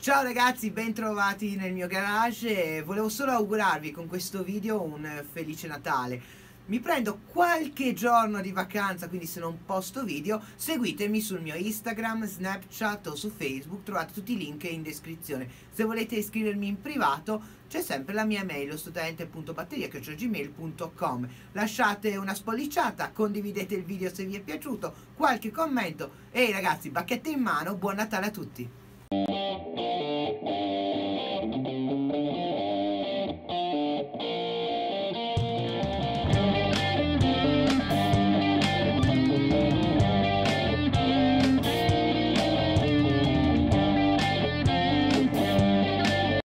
Ciao ragazzi, bentrovati nel mio garage e volevo solo augurarvi con questo video un felice Natale. Mi prendo qualche giorno di vacanza, quindi se non posto video, seguitemi sul mio Instagram, Snapchat o su Facebook, trovate tutti i link in descrizione. Se volete iscrivermi in privato, c'è sempre la mia mail, studente.batteria.gmail.com Lasciate una spolliciata, condividete il video se vi è piaciuto, qualche commento e ragazzi, bacchette in mano, buon Natale a tutti!